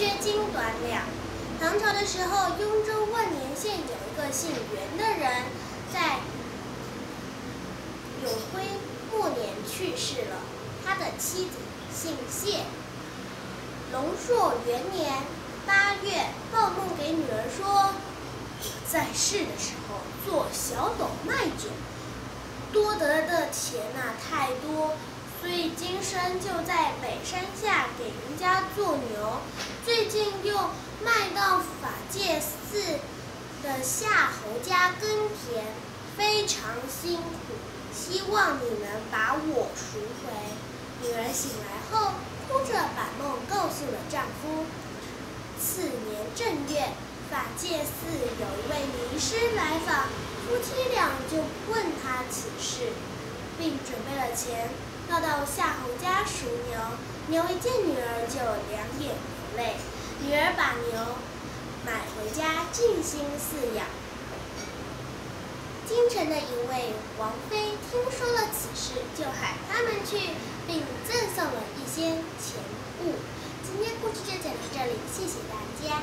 缺斤短两。唐朝的时候，雍州万年县有一个姓袁的人，在永徽末年去世了。他的妻子姓谢。龙朔元年八月，报梦给女儿说，在世的时候做小斗卖酒，多得的钱呐太多。所以今生就在北山下给人家做牛，最近又卖到法界寺的夏侯家耕田，非常辛苦，希望你能把我赎回。女儿醒来后，哭着把梦告诉了丈夫。次年正月，法界寺有一位名师来访，夫妻俩就问他此事，并准备了钱。要到夏侯家赎牛，牛一见女儿就两眼流泪。把牛买回家尽心饲养。京城的一位王妃听说了此事，就喊他们去，并赠送了一些钱物。今天故事就讲到这里，谢谢大家。